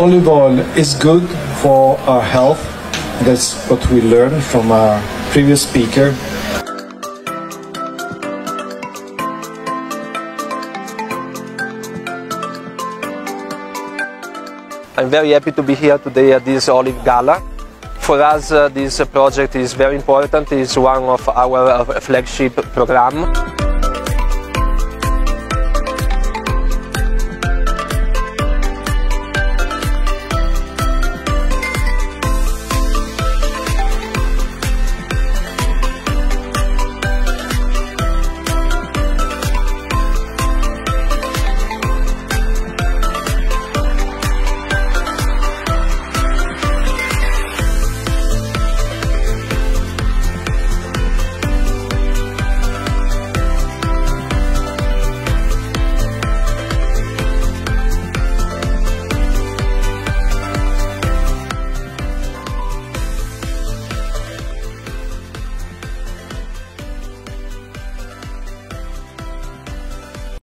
olive oil is good for our health. That's what we learned from our previous speaker. I'm very happy to be here today at this Olive Gala. For us, uh, this project is very important. It's one of our uh, flagship programs.